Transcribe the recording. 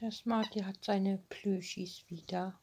Der Smarty hat seine Plüschis wieder.